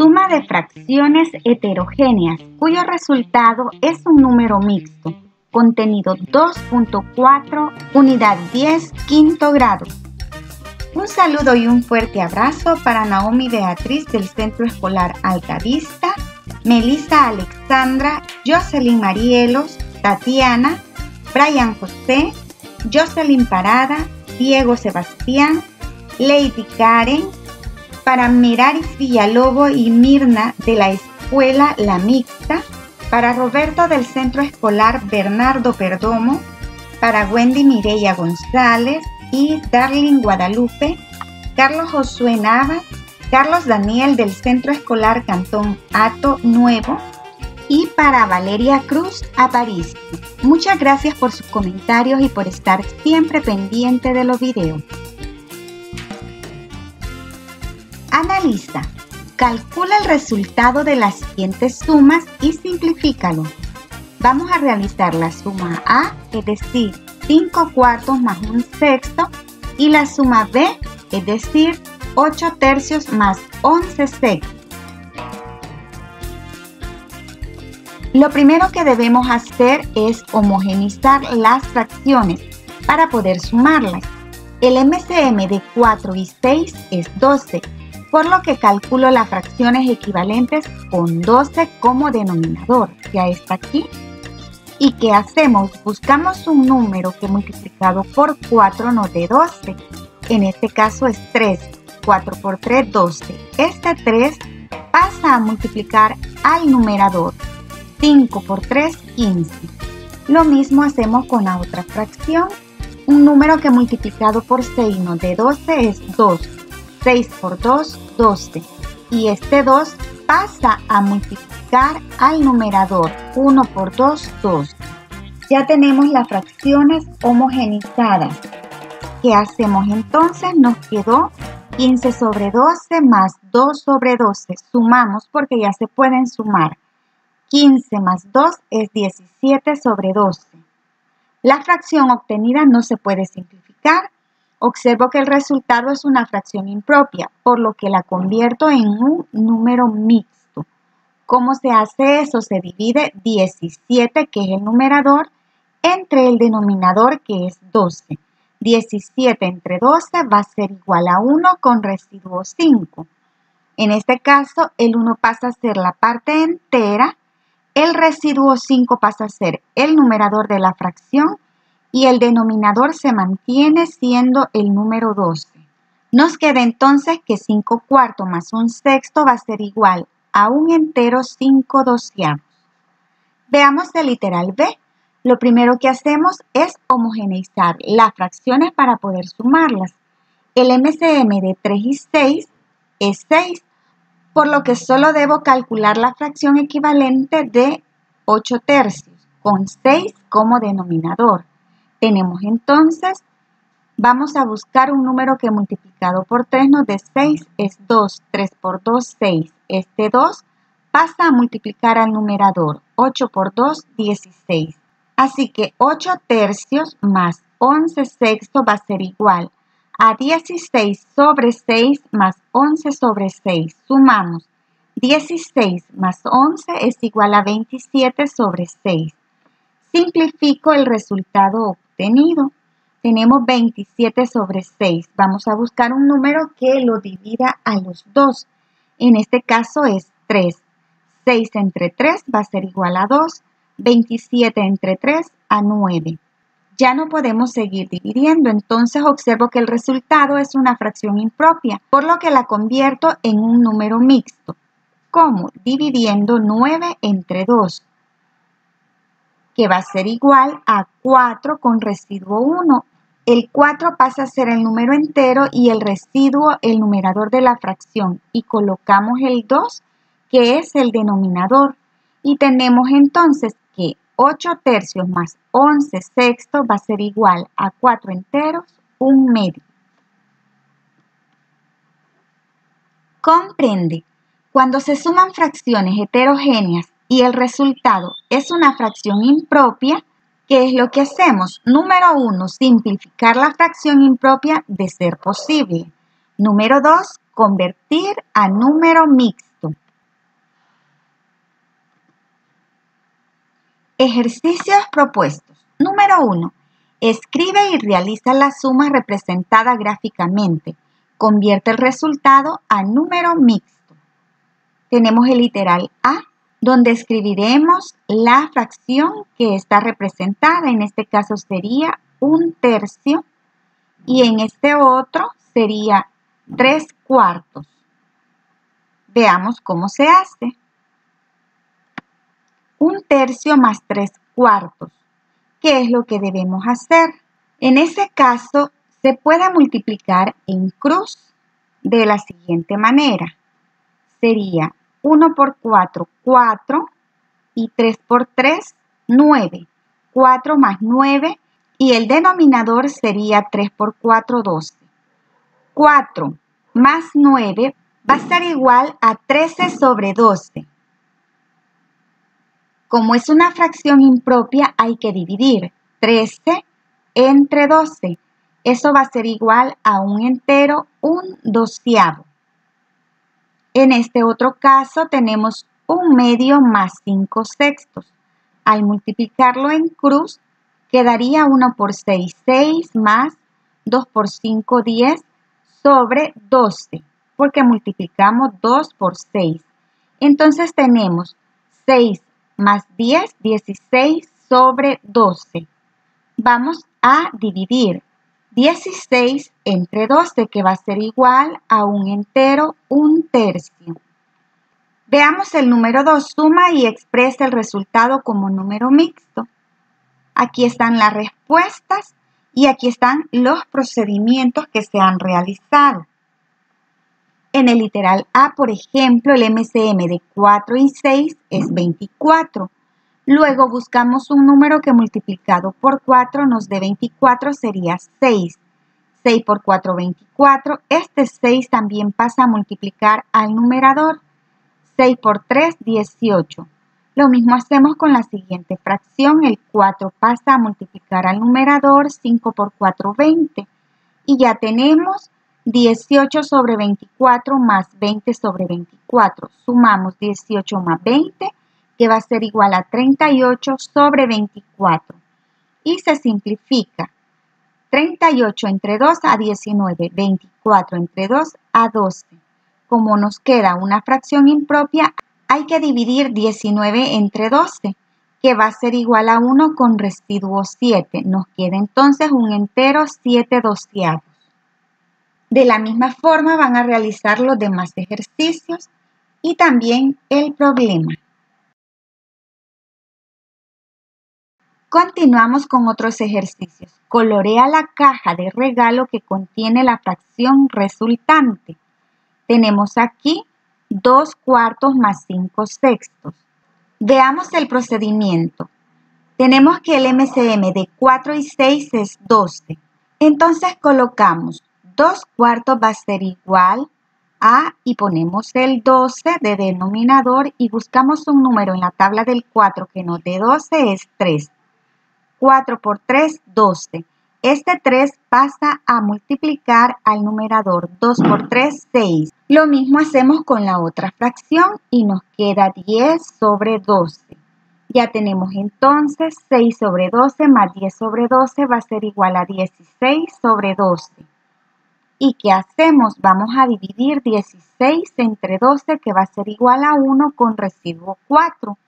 Suma de fracciones heterogéneas cuyo resultado es un número mixto. Contenido 2.4, unidad 10, quinto grado. Un saludo y un fuerte abrazo para Naomi Beatriz del Centro Escolar Altavista, Melissa Alexandra, Jocelyn Marielos, Tatiana, Brian José, Jocelyn Parada, Diego Sebastián, Lady Karen, para Meraris Villalobo y Mirna de la Escuela La Mixta, para Roberto del Centro Escolar Bernardo Perdomo, para Wendy Mireya González y Darling Guadalupe, Carlos Josué Navas, Carlos Daniel del Centro Escolar Cantón Ato Nuevo y para Valeria Cruz Aparicio. Muchas gracias por sus comentarios y por estar siempre pendiente de los videos. Analiza. Calcula el resultado de las siguientes sumas y simplifícalo. Vamos a realizar la suma A, es decir, 5 cuartos más un sexto, y la suma B, es decir, 8 tercios más 11 sextos. Lo primero que debemos hacer es homogenizar las fracciones para poder sumarlas. El MCM de 4 y 6 es 12 por lo que calculo las fracciones equivalentes con 12 como denominador. Ya está aquí. ¿Y qué hacemos? Buscamos un número que multiplicado por 4 nos dé 12. En este caso es 3. 4 por 3, 12. Este 3 pasa a multiplicar al numerador. 5 por 3, 15. Lo mismo hacemos con la otra fracción. Un número que multiplicado por 6 nos dé 12 es 2. 6 por 2, 12. Y este 2 pasa a multiplicar al numerador. 1 por 2, 2. Ya tenemos las fracciones homogenizadas. ¿Qué hacemos entonces? Nos quedó 15 sobre 12 más 2 sobre 12. Sumamos porque ya se pueden sumar. 15 más 2 es 17 sobre 12. La fracción obtenida no se puede simplificar Observo que el resultado es una fracción impropia, por lo que la convierto en un número mixto. ¿Cómo se hace eso? Se divide 17, que es el numerador, entre el denominador, que es 12. 17 entre 12 va a ser igual a 1 con residuo 5. En este caso, el 1 pasa a ser la parte entera, el residuo 5 pasa a ser el numerador de la fracción y el denominador se mantiene siendo el número 12. Nos queda entonces que 5 cuartos más un sexto va a ser igual a un entero 5 doceavos. Veamos el literal B. Lo primero que hacemos es homogeneizar las fracciones para poder sumarlas. El MCM de 3 y 6 es 6, por lo que solo debo calcular la fracción equivalente de 8 tercios, con 6 como denominador. Tenemos entonces, vamos a buscar un número que multiplicado por 3 nos dé 6, es 2, 3 por 2, 6. Este 2 pasa a multiplicar al numerador, 8 por 2, 16. Así que 8 tercios más 11 sextos va a ser igual a 16 sobre 6 más 11 sobre 6. Sumamos 16 más 11 es igual a 27 sobre 6. Simplifico el resultado tenemos 27 sobre 6. Vamos a buscar un número que lo divida a los dos. En este caso es 3. 6 entre 3 va a ser igual a 2. 27 entre 3 a 9. Ya no podemos seguir dividiendo, entonces observo que el resultado es una fracción impropia, por lo que la convierto en un número mixto. ¿Cómo? Dividiendo 9 entre 2 que va a ser igual a 4 con residuo 1. El 4 pasa a ser el número entero y el residuo el numerador de la fracción y colocamos el 2 que es el denominador y tenemos entonces que 8 tercios más 11 sextos va a ser igual a 4 enteros, un medio. Comprende, cuando se suman fracciones heterogéneas y el resultado es una fracción impropia, que es lo que hacemos? Número uno, simplificar la fracción impropia de ser posible. Número dos, convertir a número mixto. Ejercicios propuestos. Número uno, escribe y realiza la suma representada gráficamente. Convierte el resultado a número mixto. Tenemos el literal A donde escribiremos la fracción que está representada. En este caso sería un tercio y en este otro sería tres cuartos. Veamos cómo se hace un tercio más tres cuartos. ¿Qué es lo que debemos hacer? En ese caso, se puede multiplicar en cruz de la siguiente manera. Sería 1 por 4, 4 y 3 por 3, 9. 4 más 9 y el denominador sería 3 por 4, 12. 4 más 9 va a ser igual a 13 sobre 12. Como es una fracción impropia, hay que dividir 13 entre 12. Eso va a ser igual a un entero, un doceavo. En este otro caso tenemos un medio más 5 sextos. Al multiplicarlo en cruz, quedaría 1 por 6, 6 más 2 por 5, 10 sobre 12, porque multiplicamos 2 por 6. Entonces tenemos 6 más 10, 16 sobre 12. Vamos a dividir 16 entre 12, que va a ser igual a un entero, un tercio. Veamos el número 2, suma y expresa el resultado como número mixto. Aquí están las respuestas y aquí están los procedimientos que se han realizado. En el literal A, por ejemplo, el MCM de 4 y 6 es 24. Luego buscamos un número que multiplicado por 4 nos dé 24, sería 6. 6 por 4, 24. Este 6 también pasa a multiplicar al numerador. 6 por 3, 18. Lo mismo hacemos con la siguiente fracción. El 4 pasa a multiplicar al numerador. 5 por 4, 20. Y ya tenemos 18 sobre 24 más 20 sobre 24. Sumamos 18 más 20, que va a ser igual a 38 sobre 24. Y se simplifica. 38 entre 2 a 19, 24 entre 2 a 12. Como nos queda una fracción impropia, hay que dividir 19 entre 12, que va a ser igual a 1 con residuo 7. Nos queda entonces un entero 7 doceavos. De la misma forma van a realizar los demás ejercicios y también el problema. Continuamos con otros ejercicios. Colorea la caja de regalo que contiene la fracción resultante. Tenemos aquí 2 cuartos más 5 sextos. Veamos el procedimiento. Tenemos que el MCM de 4 y 6 es 12. Entonces colocamos 2 cuartos va a ser igual a, y ponemos el 12 de denominador y buscamos un número en la tabla del 4 que nos dé 12 es 3. 4 por 3, 12. Este 3 pasa a multiplicar al numerador 2 por 3, 6. Lo mismo hacemos con la otra fracción y nos queda 10 sobre 12. Ya tenemos entonces 6 sobre 12 más 10 sobre 12 va a ser igual a 16 sobre 12. ¿Y qué hacemos? Vamos a dividir 16 entre 12 que va a ser igual a 1 con residuo 4.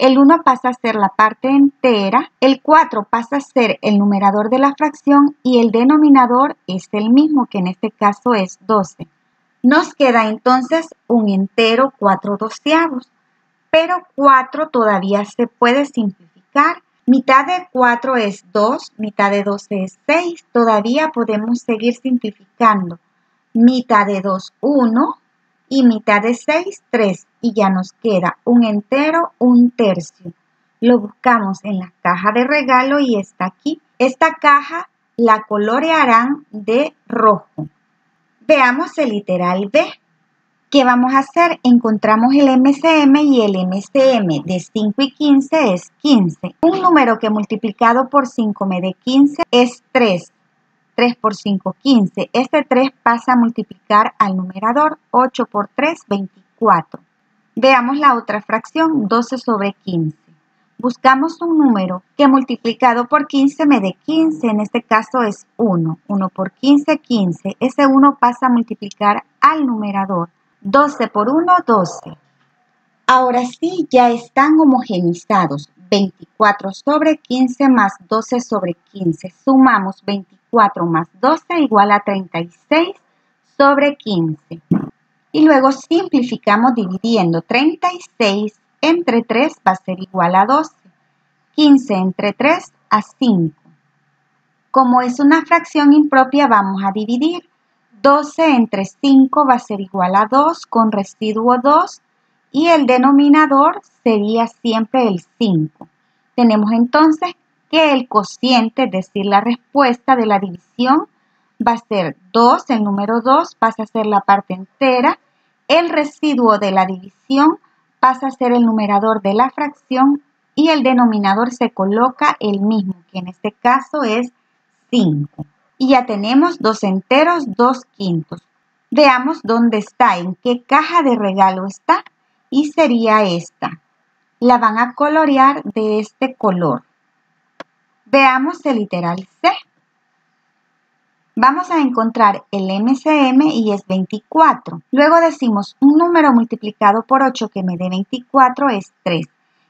El 1 pasa a ser la parte entera, el 4 pasa a ser el numerador de la fracción y el denominador es el mismo que en este caso es 12. Nos queda entonces un entero 4 doceavos, pero 4 todavía se puede simplificar Mitad de 4 es 2, mitad de 12 es 6. Todavía podemos seguir simplificando. Mitad de 2, 1 y mitad de 6, 3. Y ya nos queda un entero, un tercio. Lo buscamos en la caja de regalo y está aquí. Esta caja la colorearán de rojo. Veamos el literal B. ¿Qué vamos a hacer? Encontramos el MCM y el MCM de 5 y 15 es 15. Un número que multiplicado por 5 me dé 15 es 3. 3 por 5, 15. Este 3 pasa a multiplicar al numerador. 8 por 3, 24. Veamos la otra fracción, 12 sobre 15. Buscamos un número que multiplicado por 15 me dé 15, en este caso es 1. 1 por 15, 15. Ese 1 pasa a multiplicar al numerador. 12 por 1, 12. Ahora sí, ya están homogenizados. 24 sobre 15 más 12 sobre 15. Sumamos 24 más 12 igual a 36 sobre 15. Y luego simplificamos dividiendo 36 entre 3 va a ser igual a 12. 15 entre 3 a 5. Como es una fracción impropia, vamos a dividir. 12 entre 5 va a ser igual a 2 con residuo 2 y el denominador sería siempre el 5. Tenemos entonces que el cociente, es decir, la respuesta de la división, va a ser 2, el número 2 pasa a ser la parte entera, el residuo de la división pasa a ser el numerador de la fracción y el denominador se coloca el mismo, que en este caso es 5. Y ya tenemos dos enteros, dos quintos. Veamos dónde está, en qué caja de regalo está. Y sería esta. La van a colorear de este color. Veamos el literal C. Vamos a encontrar el MCM y es 24. Luego decimos un número multiplicado por 8 que me dé 24 es 3.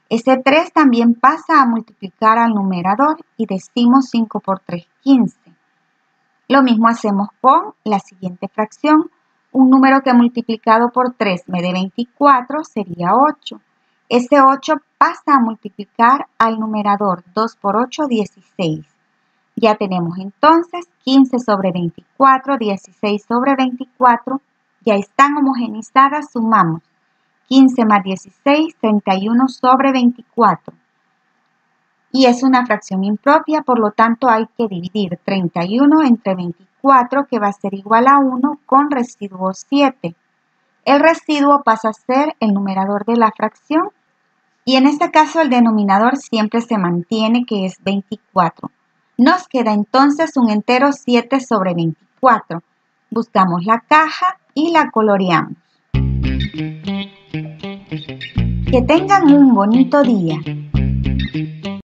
Ese 3 también pasa a multiplicar al numerador y decimos 5 por 3, 15. Lo mismo hacemos con la siguiente fracción. Un número que multiplicado por 3 me dé 24 sería 8. Ese 8 pasa a multiplicar al numerador 2 por 8, 16. Ya tenemos entonces 15 sobre 24, 16 sobre 24. Ya están homogenizadas, sumamos 15 más 16, 31 sobre 24. Y es una fracción impropia, por lo tanto hay que dividir 31 entre 24, que va a ser igual a 1, con residuo 7. El residuo pasa a ser el numerador de la fracción y en este caso el denominador siempre se mantiene, que es 24. Nos queda entonces un entero 7 sobre 24. Buscamos la caja y la coloreamos. Que tengan un bonito día.